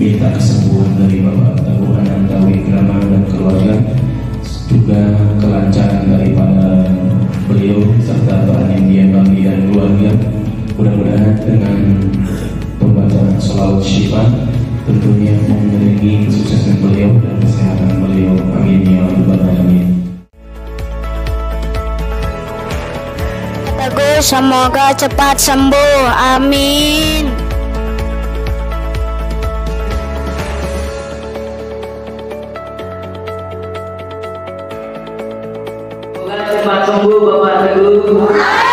minta kesembuhan dari Bapak Tahu Anak Tawi Krama dan keluarga juga kelancaran daripada beliau serta bahagian bagi dan keluarga. Mudah-mudahan dengan pembacaan selalu syifa tentunya memiliki kesuksesan beliau dan kesehatan beliau. Amin ya rabbal alamin. Teguh semoga cepat sembuh. Amin. Semoga cepat sembuh Bapak Teguh.